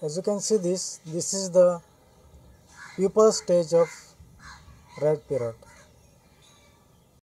as you can see this this is the pupal stage of red parrot